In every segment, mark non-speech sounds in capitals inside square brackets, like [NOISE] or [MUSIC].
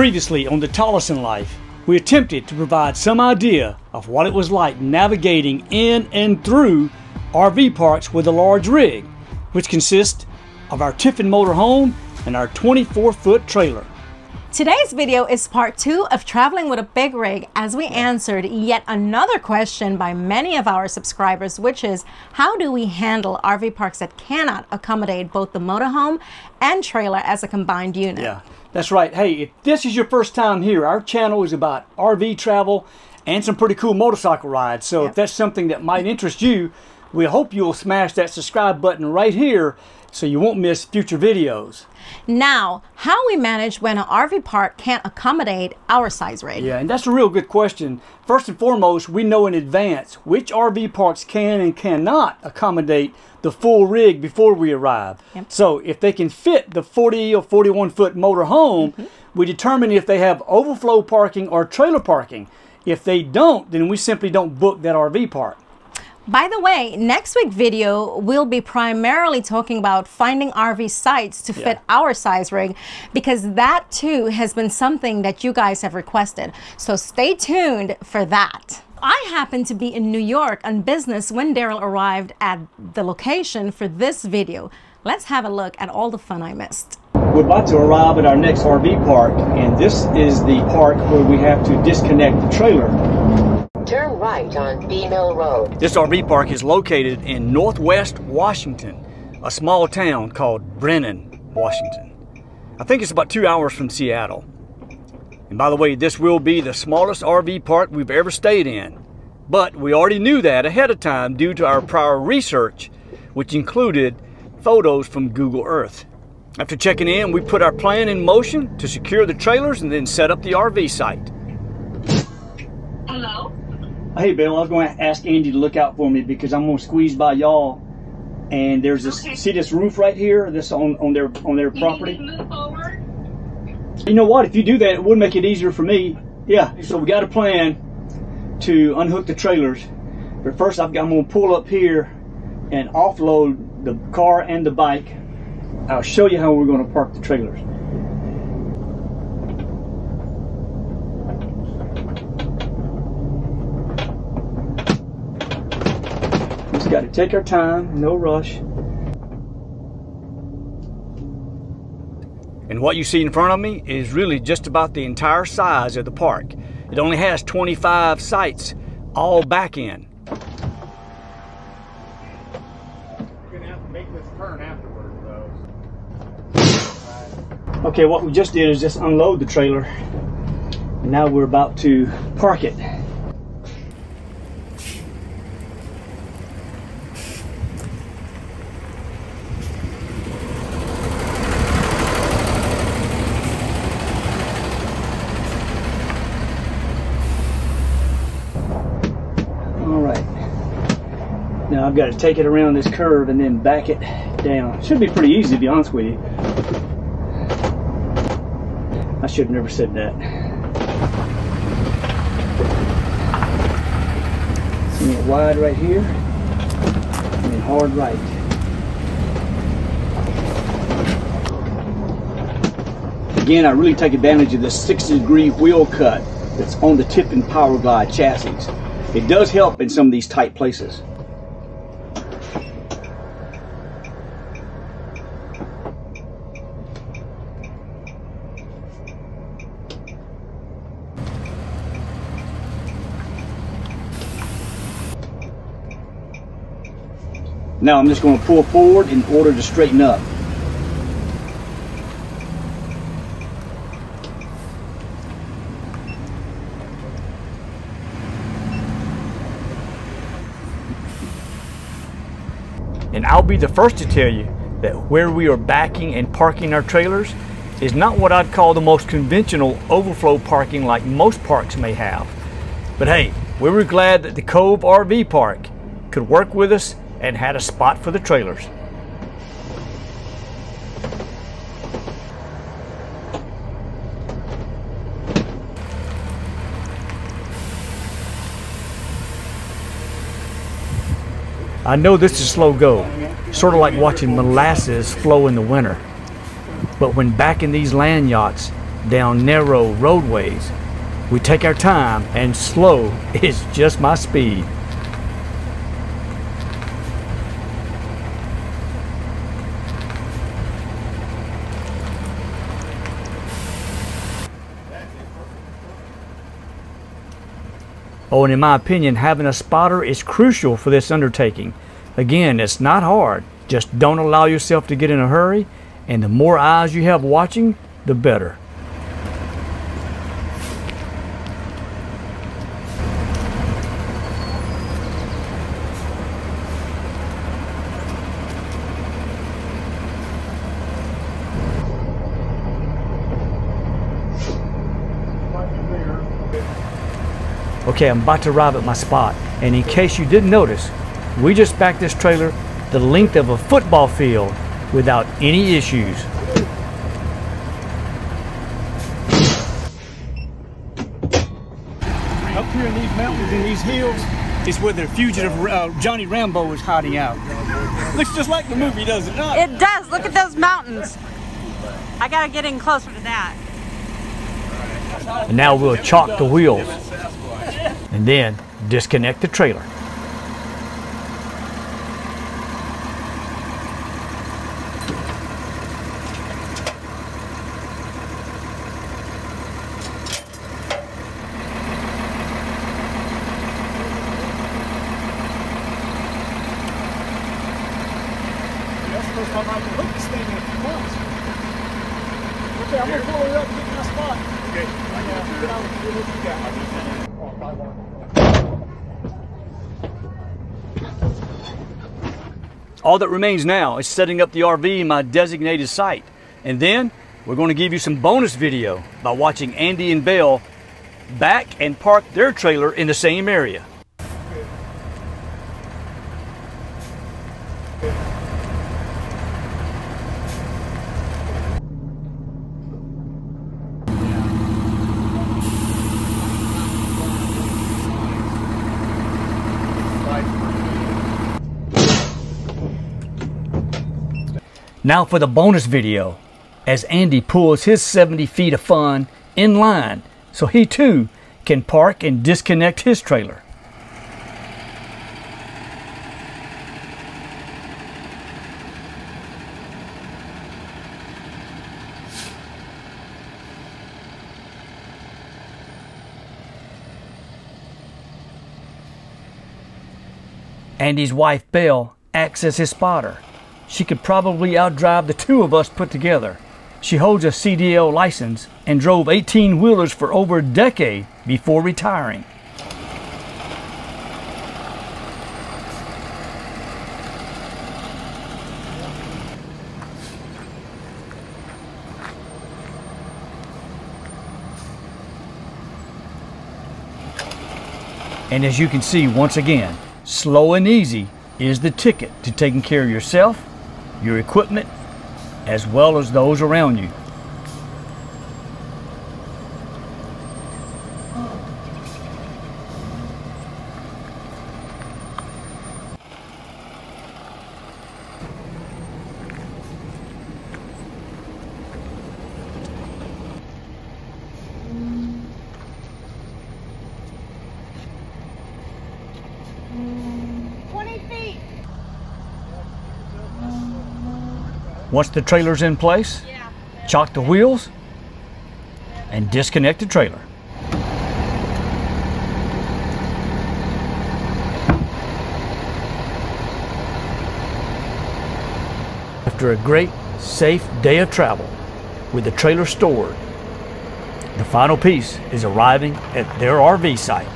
Previously on the Tolleson Life, we attempted to provide some idea of what it was like navigating in and through RV parks with a large rig, which consists of our Tiffin motorhome and our 24 foot trailer. Today's video is part two of traveling with a big rig as we answered yet another question by many of our subscribers, which is how do we handle RV parks that cannot accommodate both the motorhome and trailer as a combined unit? Yeah, that's right. Hey, if this is your first time here, our channel is about RV travel and some pretty cool motorcycle rides. So Yep. if that's something that might interest you, we hope you'll smash that subscribe button right here so you won't miss future videos. Now, how we manage when an RV park can't accommodate our size rig? Yeah, and that's a real good question. First and foremost, we know in advance which RV parks can and cannot accommodate the full rig before we arrive. Yep. So if they can fit the 40 or 41 foot motor home, mm-hmm. we determine if they have overflow parking or trailer parking. If they don't, then we simply don't book that RV park. By the way, next week video will be primarily talking about finding RV sites to fit our size rig because that too has been something that you guys have requested. So stay tuned for that. I happened to be in New York on business when Daryl arrived at the location for this video. Let's have a look at all the fun I missed. We're about to arrive at our next RV park, and this is the park where we have to disconnect the trailer. Right on B Mill Road. This RV park is located in northwest Washington, a small town called Brinnon, Washington. I think it's about two hours from Seattle. And by the way, this will be the smallest RV park we've ever stayed in. But we already knew that ahead of time due to our prior research, which included photos from Google Earth. After checking in, we put our plan in motion to secure the trailers and then set up the RV site. Hey, Bill, I was going to ask Andy to look out for me because I'm going to squeeze by y'all. And there's this, Okay. see this roof right here, this on, on their on their You property. move forward. You know what? If you do that, it would make it easier for me. Yeah. So we got a plan to unhook the trailers. But first, I've got, I'm going to pull up here and offload the car and the bike. I'll show you how we're going to park the trailers. Got to take our time, no rush. And what you see in front of me is really just about the entire size of the park. It only has 25 sites, all back in. You're gonna have to make this turn afterwards, though. Okay, what we just did is just unload the trailer. And now we're about to park it. All right. Now I've got to take it around this curve and then back it down. Should be pretty easy to be honest with you. I should have never said that. Swing it wide right here, and then hard right. Again, I really take advantage of this 60 degree wheel cut that's on the Tiffin Power Glide chassis. It does help in some of these tight places. Now I'm just going to pull forward in order to straighten up. And I'll be the first to tell you that where we are backing and parking our trailers is not what I'd call the most conventional overflow parking like most parks may have. But hey, we were glad that the Cove RV Park could work with us and had a spot for the trailers. I know this is slow go, sort of like watching molasses flow in the winter. But when backing these land yachts, down narrow roadways. We take our time, and slow [LAUGHS] is just my speed. Oh, and in my opinion, having a spotter is crucial for this undertaking. Again, it's not hard. Just don't allow yourself to get in a hurry, and the more eyes you have watching, the better. Okay, I'm about to arrive at my spot, and in case you didn't notice, we just backed this trailer the length of a football field without any issues. Up here in these mountains and these hills is where the fugitive uh, Johnny Rambo is hiding out. Looks just like the movie, does it not? It does. Look at those mountains. I gotta get in closer to that. And now we'll chalk the wheels and then disconnect the trailer. That's the first time I can hook this thing in a few months. Okay, I'm gonna pull it up get my spot. Okay. I got get out and do what All that remains now is setting up the RV in my designated site. And then we're going to give you some bonus video by watching Andy and Belle back and park their trailer in the same area. Now for the bonus video, as Andy pulls his 70 feet of fun in line so he too can park and disconnect his trailer. Andy's wife Belle acts as his spotter. She could probably outdrive the two of us put together. She holds a CDL license and drove 18 wheelers for over a decade before retiring. And as you can see once again, slow and easy is the ticket to taking care of yourself, your equipment, as well as those around you. Once the trailer's in place, chalk the wheels and disconnect the trailer. After a great, safe day of travel with the trailer stored, the final piece is arriving at their RV site.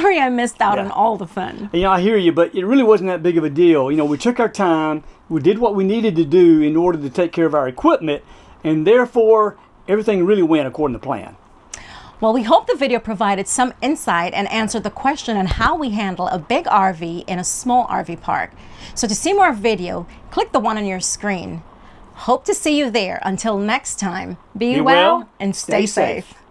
sorry I missed out yeah. on all the fun. Yeah, you know, I hear you, but it really wasn't that big of a deal. You know, we took our time, we did what we needed to do in order to take care of our equipment, and therefore everything really went according to plan. Well, we hope the video provided some insight and answered the question on how we handle a big RV in a small RV park. So to see more video, click the one on your screen. Hope to see you there. Until next time, be, be well, well, and stay, stay safe. safe.